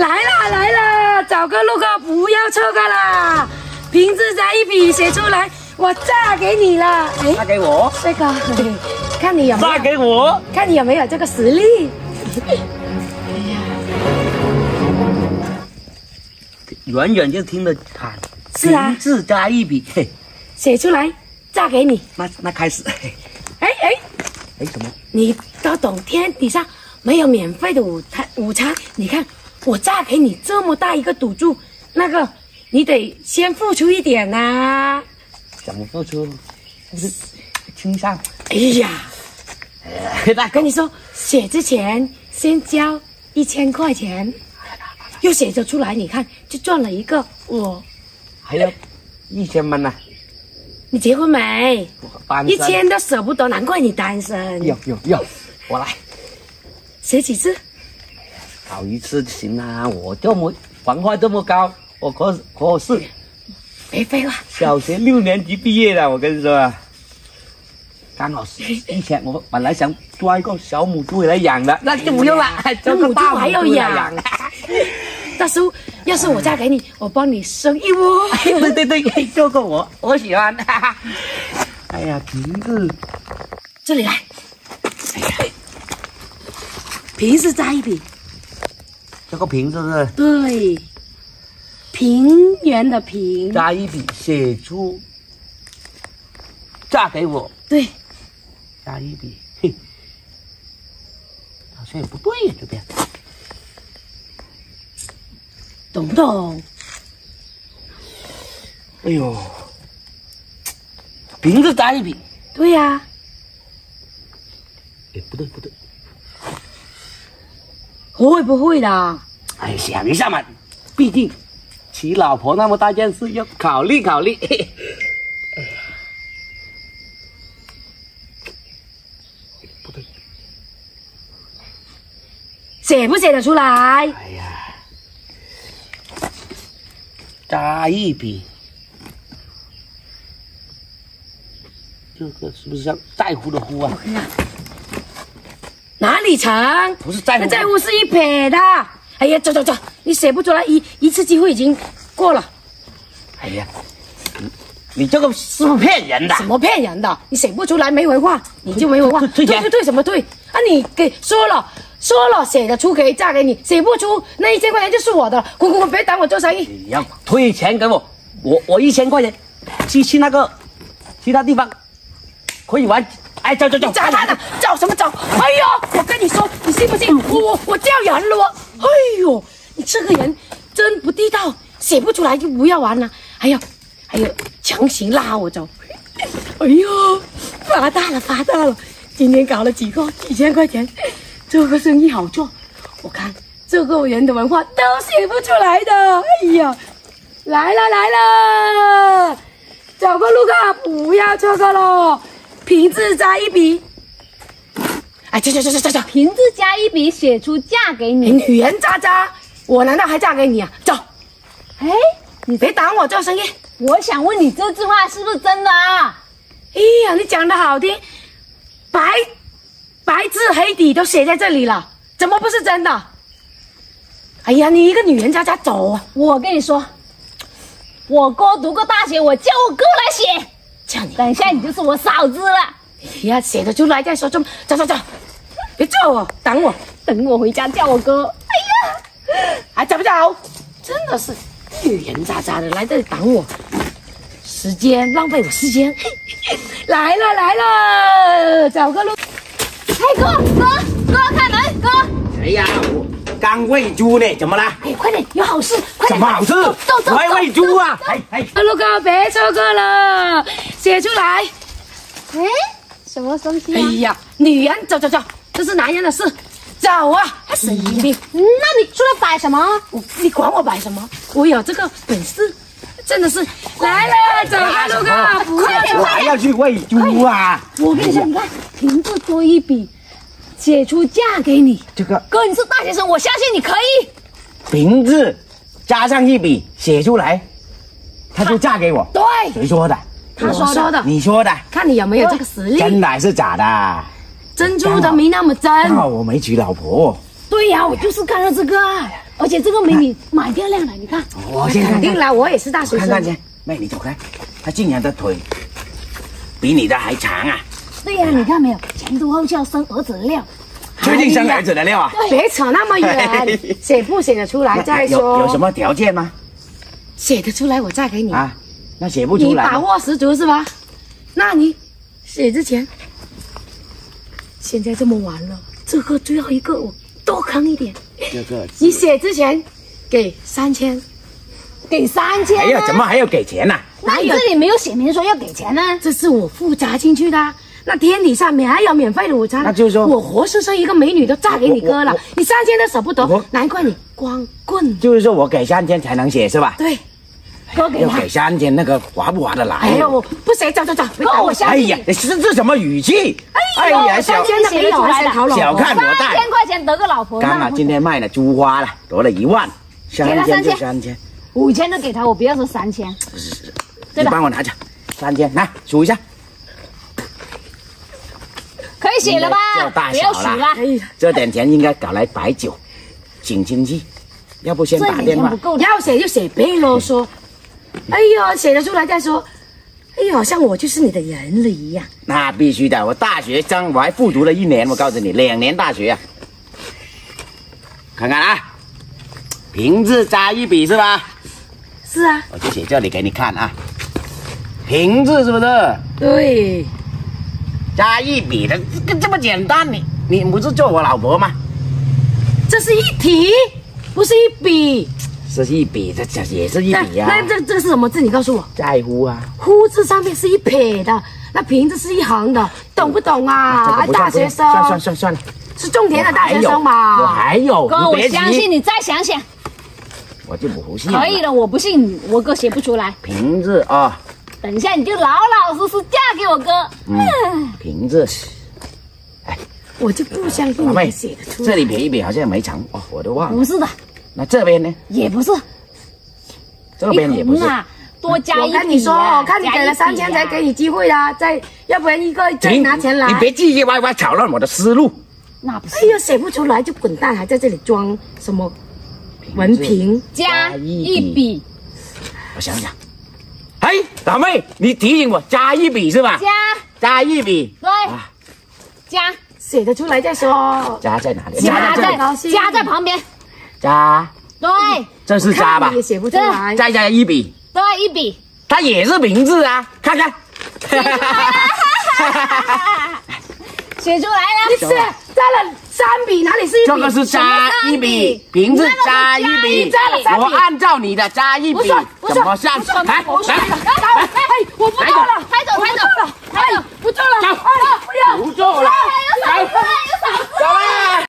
来啦来啦，找个路口不要错过啦！瓶子加一笔写出来，我嫁给你了。哎，嫁给我？这个，看你有没有？嫁给我？看你有没有这个实力？哎呀，远远就听得喊。是啊。字加一笔，嘿，写出来，嫁给你。那那开始。哎哎哎，什么？你都懂天底下没有免费的午餐午餐？你看。我嫁给你这么大一个赌注，那个你得先付出一点呐。怎么付出？不是亲上？哎呀，大跟你说，写之前先交一千块钱，又写着出来，你看就赚了一个我。还有一千蚊呢？你结婚没？一千都舍不得，难怪你单身。有有有，我来。写几次？考一次就行啦，我这么文化这么高，我可可是别废话。小学六年级毕业的，我跟你说，刚好是以前我本来想抓一个小母猪来养的，那就不用了，这母猪还要养。大叔，要是我嫁给你，我帮你生一窝。对 对对，做个我，我喜欢。哎呀，瓶子，这里来。哎呀，瓶子扎一笔。这个瓶子是？对，平原的平，加一笔写出，嫁给我。对，加一笔，嘿，好像也不对呀，这边，懂不懂？哎呦，瓶子加一笔，对呀。哎，不对不对。会不会的？哎，想一下嘛，毕竟娶老婆那么大件事，要考虑考虑。哎呀，不对，写不写得出来？哎呀，加一笔，这个是不是像在乎的乎啊？哪里成？不是在乎，在乎是一撇的。哎呀，走走走，你写不出来，一一次机会已经过了。哎呀，你这个是不是骗人的？什么骗人的？你写不出来，没文化，你就没文化。退退退什么退？啊，你给说了说了，写得出可以嫁给你，写不出那一千块钱就是我的。滚滚滚，别挡我做生意。你要退钱给我，我我一千块钱去去那个其他地方可以玩。哎，走走走！找他的，找什么找？哎呦，我跟你说，你信不信？我我我叫人了！哎呦，你这个人真不地道，写不出来就不要玩了。还有，还有，强行拉我走。哎呦，发大了，发大了！今天搞了几个几千块钱，这个生意好做。我看这个人的文化都写不出来的。哎呀，来了来了，找个路口，不要错过了。瓶子加一笔，哎，走走走走走走，瓶子加一笔，写出嫁给你。女人渣渣，我难道还嫁给你啊？走，哎，你别挡我做生意。我想问你，这句话是不是真的啊？哎呀，你讲的好听，白白字黑底都写在这里了，怎么不是真的？哎呀，你一个女人渣渣，走！我跟你说，我哥读过大学，我叫我哥来写。等一下，你就是我嫂子了。哎呀，写的出来再说，走走走走，别叫我，等我，等我回家叫我哥。哎呀，还找不着？真的是女人渣渣的，来这里等我，时间浪费我时间。来 了来了，找个路。哎，哥哥哥，开门，哥。哎呀，我刚喂猪呢，怎么了？哎，快点，有好事，快点。什么好事？走走我还喂猪啊！哎哎，路哥别错过了。写出来，哎，什么东西？哎呀，女人，走走走，这是男人的事，走啊！神经病！那你出来摆什么？你管我摆什么？我有这个本事，真的是来了，走啊，路哥，快点！我还要去喂猪啊！我跟你说，你看，瓶子多一笔，写出嫁给你。这个哥，你是大学生，我相信你可以。瓶子加上一笔，写出来，他就嫁给我。对，谁说的？他说的，你说的，看你有没有这个实力。真的还是假的？珍珠的没那么真。那我没娶老婆。对呀、我就是看到这个啊，而且这个美女蛮漂亮的，你看。我先肯定了，我也是大学生。看看去。妹，你走开，他竟然的腿比你的还长啊！对呀、你看没有，前凸后翘生儿子的料。究竟生儿子的料啊？别扯那么远，写不写得出来再有说。有什么条件吗？写得出来我再给你。啊，那写不出来你。把握十足是吧？那你写之前，现在这么晚了，这个最后一个我多坑一点。这个你写之前给三千，给三千、啊。还要怎么还要给钱呐、那你这里没有写明说要给钱呢、这是我附加进去的啊。那天底下面还有免费的午餐，那就是说我活生生一个美女都嫁给你哥了你三千都舍不得，难怪你光棍。就是说我给三千才能写是吧？对，哥给他要给，三千，那个划不划得来？哎呦，我不写，走走走，别哥我下。我相信哎呀，你这这什么语气？哎呀，小三千都没有，还想讨老小婆。看我大三千。块钱得个老婆，刚好今天卖了猪花了，夺了一万，三千就3000三千，五千都给他，我不要说三千。对你帮我拿着，三千，来数一下，写了吧不小了要数了，哎呀，这点钱应该搞来摆酒，请亲戚，要不先打电话不。够。要写就写，别啰嗦。哎呦，写了出来再说。哎呦，好像我就是你的人了一样。那必须的，我大学生我还复读了一年，我告诉你，两年大学啊。看看啊，瓶子加一笔是吧？是啊，我就写这里给你看啊，瓶子是不是？对，加一笔的，这这么简单，你你不是做我老婆吗？这是一题，不是一笔。是一笔，这这也是一笔呀、那这这个是什么字？你告诉我。在乎啊，乎字上面是一撇的，那瓶子是一横的，懂不懂啊？这个大学生算算算算了，是种田的大学生我？还有，哥，我相信你，再想想。我就不信。可以，了，我不信，我哥写不出来。瓶子啊、等一下你就老老实实嫁给我哥。嗯，瓶子，我就不相信你写得出这来。里比一比好像没成哦，我都忘了。不是的，那这边呢？也不是，这边也不是。啊，多加我一笔、我。跟你说，我看你给了三千才给你。机会啦，再要不然一个再拿钱来。你别唧唧歪歪扰乱我的思路。那不是哎呀，写不出来就滚蛋，还在这里装什么文凭？加一笔，我想想，哎，老妹，你提醒我加一笔是吧？加。加一笔。对啊，加。写得出来再说。加在哪里？加在加在旁边，加，对这是加吧？也写不出来。再加一笔，对一笔，它也是名字啊，看看。写出来了。是加了三笔，哪里是一笔？这个是加一笔，瓶子加一笔，我按照你的加一笔，怎么下去？来来。来，我不做了，拍走拍走，拍走，不做了，走，不要，不做了，有嫂子，有嫂子，走！